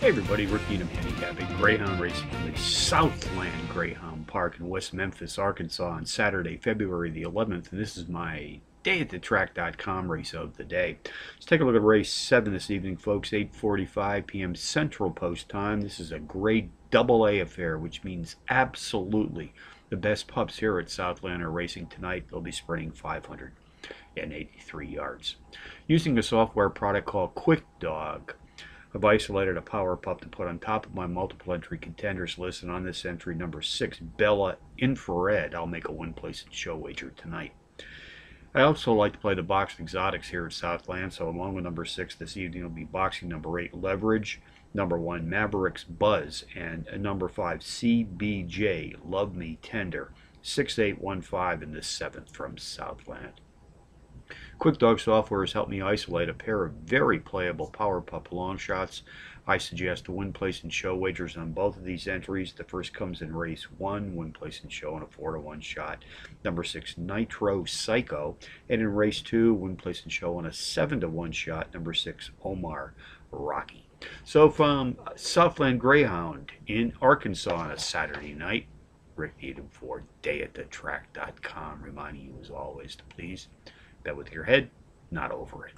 Hey everybody, Rick Needham handicapping Greyhound racing from the Southland Greyhound Park in West Memphis, Arkansas on Saturday, February the 11th, and this is my day at the track.com race of the day. Let's take a look at race 7 this evening, folks, 8.45 p.m. Central Post Time. This is a grade double A affair, which means absolutely the best pups here at Southland are racing tonight. They'll be sprinting 583 yards. Using a software product called Quick Dog, I've isolated a power pup to put on top of my multiple entry contenders list, and on this entry, number six, Bella Infrared, I'll make a win place and show wager tonight. I also like to play the box exotics here at Southland, so along with number six this evening will be boxing number eight, Leverage, number one, Mavericks Buzz, and number five, CBJ, Love Me Tender, 6815 in the seventh from Southland. QuickDog software has helped me isolate a pair of very playable Power Pup long shots. I suggest a win place and show wagers on both of these entries. The first comes in race one, win place and show on a four to one shot. Number six, Nitro Psycho, and in race two, win place and show on a seven to one shot. Number six, Omar Rocky. So from Southland Greyhound in Arkansas on a Saturday night, Rick Needham for dayatthetrack.com, reminding you as always to please bet with your head, not over it.